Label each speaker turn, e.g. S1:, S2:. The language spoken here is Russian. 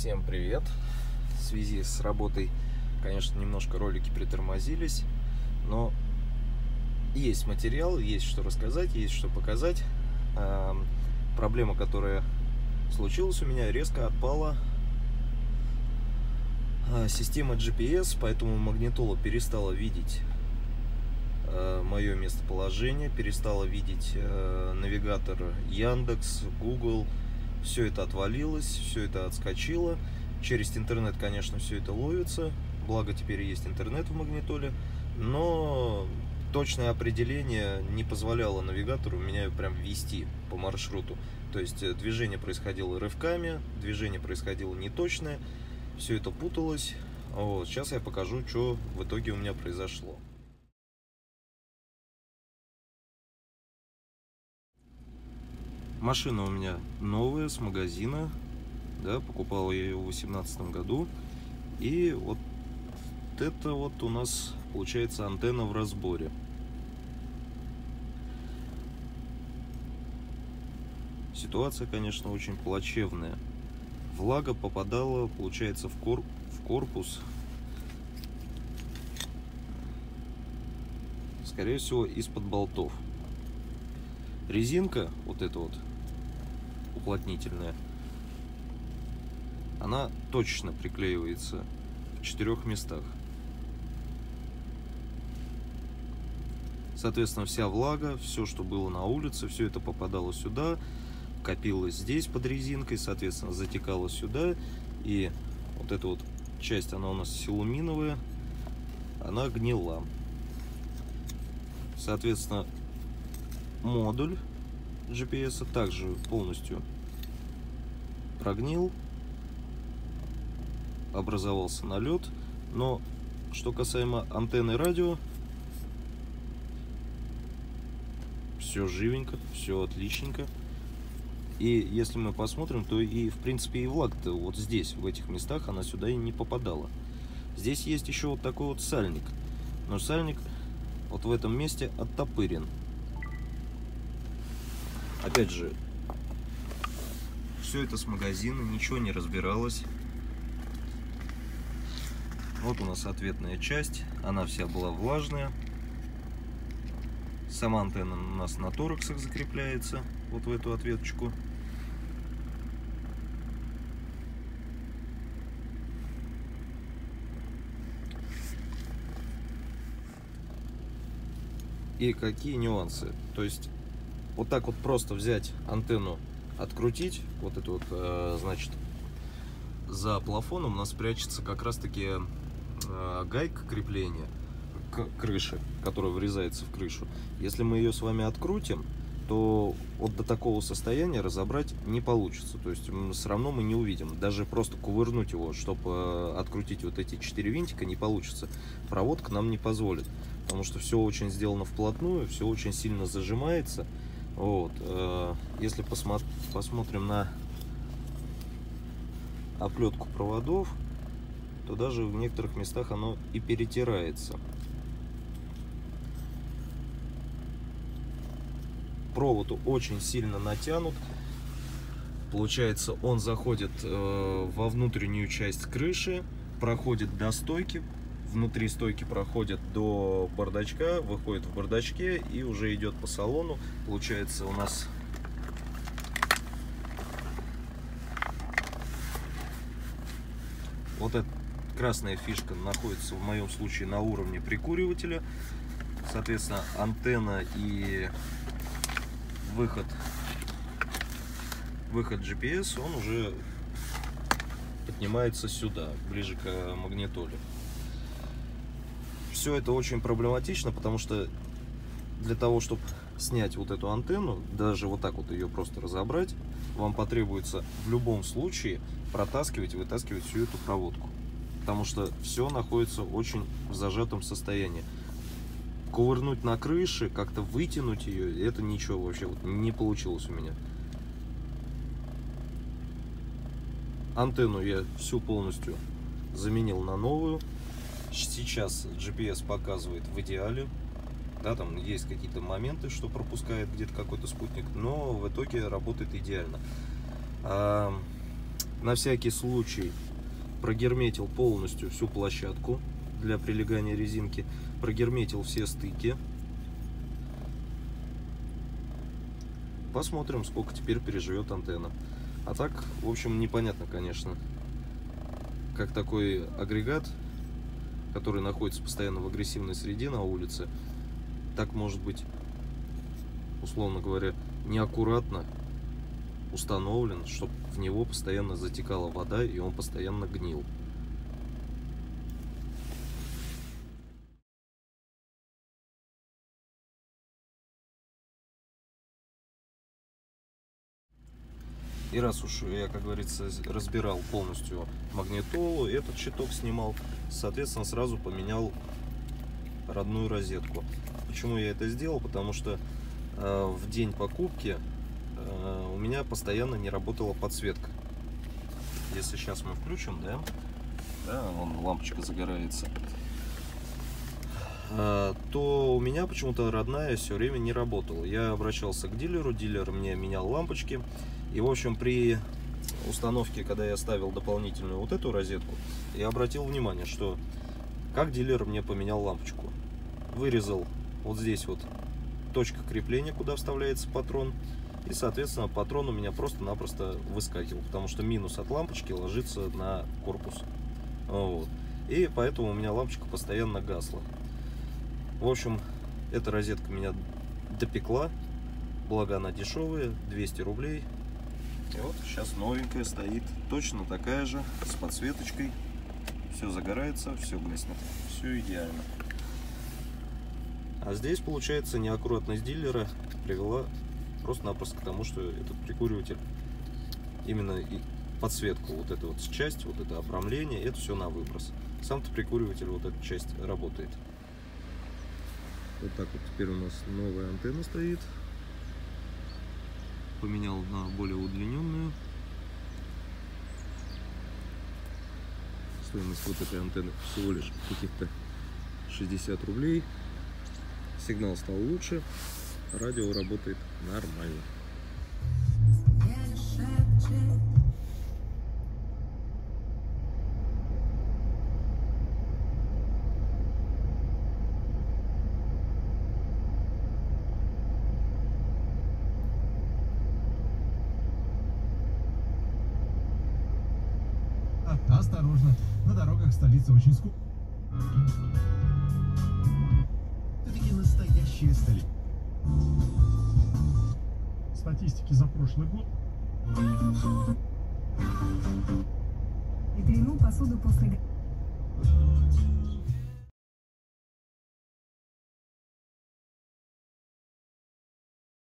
S1: Всем привет! В связи с работой, конечно, немножко ролики притормозились, но есть материал, есть что рассказать, есть что показать. Эм, проблема, которая случилась у меня, резко отпала э, система GPS, поэтому магнитола перестала видеть э, мое местоположение, перестала видеть э, навигатор Яндекс, Google, все это отвалилось, все это отскочило. Через интернет, конечно, все это ловится. Благо теперь есть интернет в магнитоле. Но точное определение не позволяло навигатору меня прям вести по маршруту. То есть э, движение происходило рывками, движение происходило неточное, все это путалось. Вот. Сейчас я покажу, что в итоге у меня произошло. Машина у меня новая, с магазина. Да, покупал я ее в 2018 году. И вот это вот у нас получается антенна в разборе. Ситуация, конечно, очень плачевная. Влага попадала, получается, в, кор в корпус. Скорее всего, из-под болтов. Резинка, вот эта вот, уплотнительная, она точно приклеивается в четырех местах. Соответственно, вся влага, все, что было на улице, все это попадало сюда, копилось здесь под резинкой, соответственно, затекало сюда. И вот эта вот часть, она у нас силуминовая, она гнила. Соответственно, модуль GPS также полностью прогнил, образовался налет, но что касаемо антенны радио, все живенько, все отличненько. И если мы посмотрим, то и в принципе и влага-то вот здесь, в этих местах, она сюда и не попадала. Здесь есть еще вот такой вот сальник. Но сальник вот в этом месте оттопырен. Опять же, все это с магазина, ничего не разбиралось. Вот у нас ответная часть, она вся была влажная. Сама антенна у нас на тораксах закрепляется, вот в эту ответочку. И какие нюансы? То есть вот так вот просто взять антенну, открутить, вот эту вот, э, значит, за плафоном у нас прячется как раз-таки э, гайка крепления к крыше, которая врезается в крышу. Если мы ее с вами открутим, то вот до такого состояния разобрать не получится. То есть все равно мы не увидим. Даже просто кувырнуть его, чтобы э, открутить вот эти четыре винтика, не получится. Проводка нам не позволит. Потому что все очень сделано вплотную, все очень сильно зажимается. Вот. Э, если посмотри, посмотрим на оплетку проводов, то даже в некоторых местах оно и перетирается. Провод очень сильно натянут. Получается, он заходит э, во внутреннюю часть крыши, проходит до стойки, внутри стойки проходит до бардачка, выходит в бардачке и уже идет по салону. Получается у нас вот эта красная фишка находится в моем случае на уровне прикуривателя. Соответственно, антенна и выход выход GPS, он уже поднимается сюда, ближе к магнитоле все это очень проблематично, потому что для того, чтобы снять вот эту антенну, даже вот так вот ее просто разобрать, вам потребуется в любом случае протаскивать вытаскивать всю эту проводку. Потому что все находится очень в зажатом состоянии. Кувырнуть на крыше, как-то вытянуть ее, это ничего вообще вот не получилось у меня. Антенну я всю полностью заменил на новую сейчас GPS показывает в идеале. Да, там есть какие-то моменты, что пропускает где-то какой-то спутник, но в итоге работает идеально. А, На всякий случай прогерметил полностью всю площадку для прилегания резинки, прогерметил все стыки. Посмотрим, сколько теперь переживет антенна. А так, в общем, непонятно, конечно, как такой агрегат, который находится постоянно в агрессивной среде на улице, так может быть, условно говоря, неаккуратно установлен, чтобы в него постоянно затекала вода и он постоянно гнил. И раз уж я, как говорится, разбирал полностью магнитолу, этот щиток снимал, соответственно, сразу поменял родную розетку. Почему я это сделал? Потому что э, в день покупки э, у меня постоянно не работала подсветка. Если сейчас мы включим, да, да, вон лампочка загорается, э, то у меня почему-то родная все время не работала. Я обращался к дилеру, дилер мне менял лампочки, и, в общем, при установке, когда я ставил дополнительную вот эту розетку, я обратил внимание, что как дилер мне поменял лампочку. Вырезал вот здесь вот точка крепления, куда вставляется патрон. И, соответственно, патрон у меня просто-напросто выскакивал, потому что минус от лампочки ложится на корпус. Вот. И поэтому у меня лампочка постоянно гасла. В общем, эта розетка меня допекла. Благо она дешевая, 200 рублей. И вот сейчас новенькая стоит, точно такая же, с подсветочкой. Все загорается, все гаснет, все идеально. А здесь, получается, неаккуратность дилера привела просто-напросто к тому, что этот прикуриватель именно и подсветку, вот эту вот часть, вот это обрамление, это все на выброс. Сам-то прикуриватель, вот эта часть работает. Вот так вот теперь у нас новая антенна стоит поменял на более удлиненную. Стоимость вот этой антенны всего лишь каких-то 60 рублей. Сигнал стал лучше, радио работает нормально.
S2: осторожно. На дорогах столицы очень скупо. Все-таки настоящая столица. Статистики за прошлый год.
S3: И тренул посуду после...